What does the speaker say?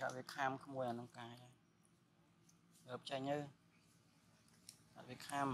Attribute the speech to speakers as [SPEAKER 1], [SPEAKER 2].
[SPEAKER 1] ដាក់វាខាំក្មួយអាក្នុងកាយហើយរើបចាញ់ទៅដាក់វាខាំ